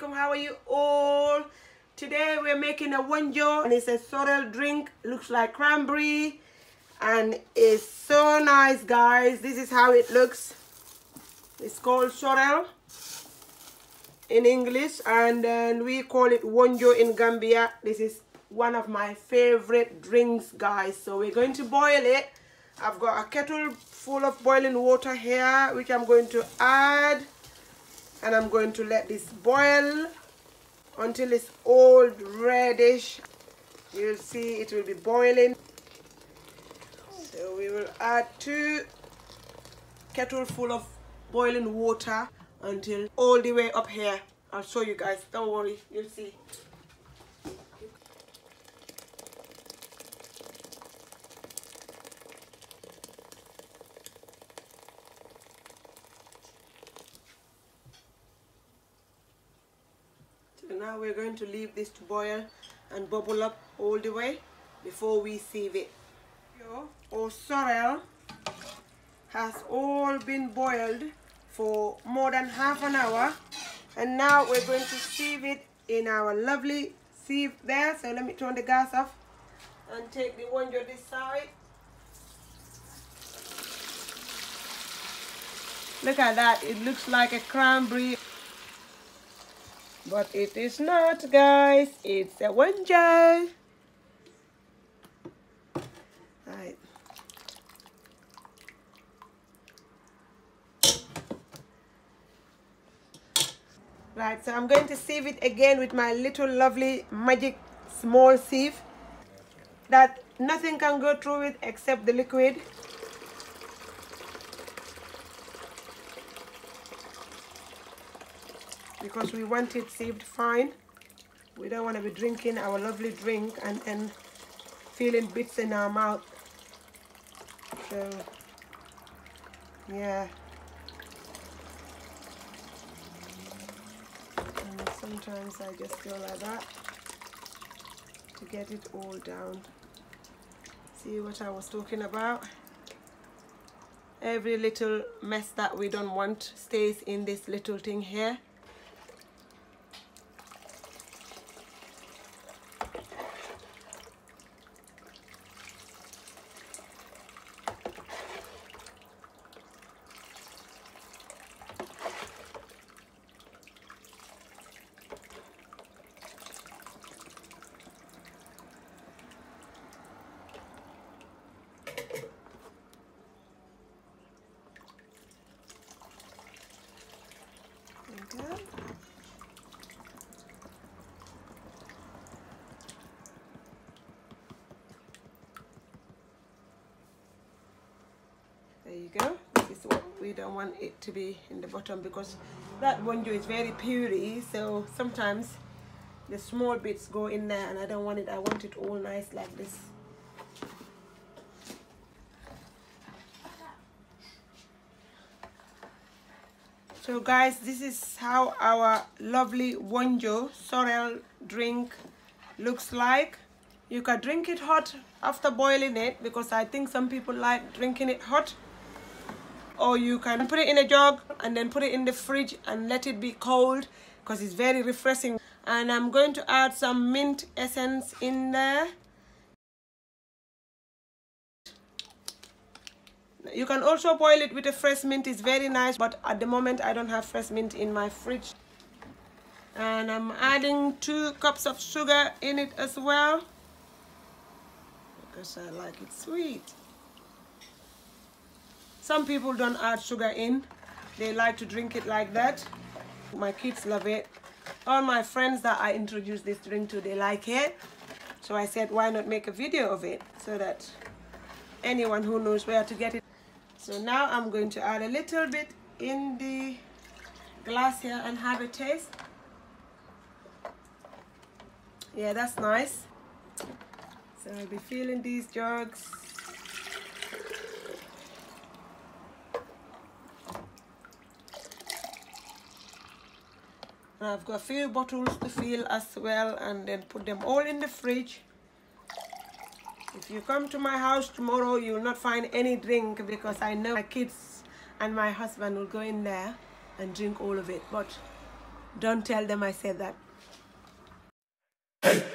alaikum how are you all? Today we're making a wonjo and it's a sorrel drink looks like cranberry and it's so nice guys. This is how it looks. It's called sorrel in English and then we call it wonjo in Gambia. This is one of my favorite drinks guys. So we're going to boil it. I've got a kettle full of boiling water here which I'm going to add and I'm going to let this boil until it's all reddish. You'll see it will be boiling. So we will add two kettle full of boiling water until all the way up here. I'll show you guys. Don't worry. You'll see now we're going to leave this to boil and bubble up all the way before we sieve it. Our sorrel has all been boiled for more than half an hour and now we're going to sieve it in our lovely sieve there. So let me turn the gas off and take the one to this. Look at that, it looks like a cranberry but it is not, guys. It's a wonjo. Right. Right, so I'm going to sieve it again with my little lovely magic small sieve that nothing can go through it except the liquid. Because we want it sieved fine. We don't want to be drinking our lovely drink and then feeling bits in our mouth. So, yeah. And sometimes I just go like that to get it all down. See what I was talking about? Every little mess that we don't want stays in this little thing here. There you go. This is what we don't want it to be in the bottom because that wonjo is very pury so sometimes the small bits go in there and I don't want it. I want it all nice like this so guys this is how our lovely wonjo sorrel drink looks like. You can drink it hot after boiling it because I think some people like drinking it hot. Or you can put it in a jug and then put it in the fridge and let it be cold because it's very refreshing. And I'm going to add some mint essence in there you can also boil it with a fresh mint it's very nice but at the moment I don't have fresh mint in my fridge and I'm adding two cups of sugar in it as well because I like it sweet some people don't add sugar in. They like to drink it like that. My kids love it. All my friends that I introduced this drink to, they like it. So I said, why not make a video of it so that anyone who knows where to get it. So now I'm going to add a little bit in the glass here and have a taste. Yeah, that's nice. So I'll be filling these jugs I've got a few bottles to fill as well and then put them all in the fridge. If you come to my house tomorrow, you will not find any drink because I know my kids and my husband will go in there and drink all of it. But don't tell them I said that. there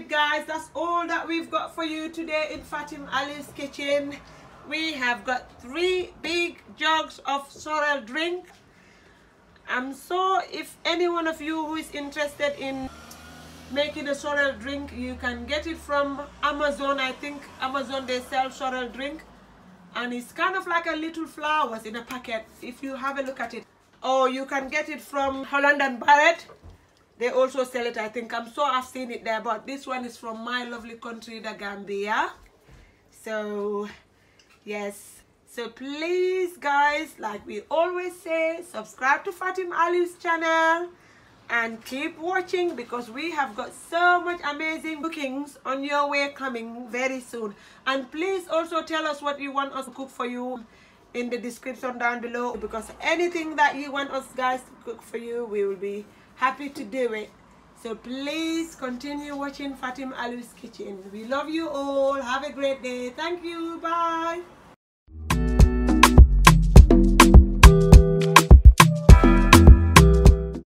it guys. That's all that we've got for you today in FatimAlieu's kitchen. We have got three big jugs of sorrel drink. I'm so if any one of you who is interested in making a sorrel drink you can get it from Amazon. I think Amazon they sell sorrel drink. And it's kind of like a little flowers in a packet if you have a look at it. Or you can get it from Holland and Barrett they also sell it, I think. I'm sure I've seen it there, but this one is from my lovely country, the Gambia. So, yes. So please, guys, like we always say, subscribe to FatimAlieu's channel and keep watching because we have got so much amazing bookings on your way coming very soon. And please also tell us what you want us to cook for you in the description down below because anything that you want us guys to cook for you, we will be happy to do it. So please continue watching FatimAlieu's kitchen. We love you all. Have a great day. Thank you. Bye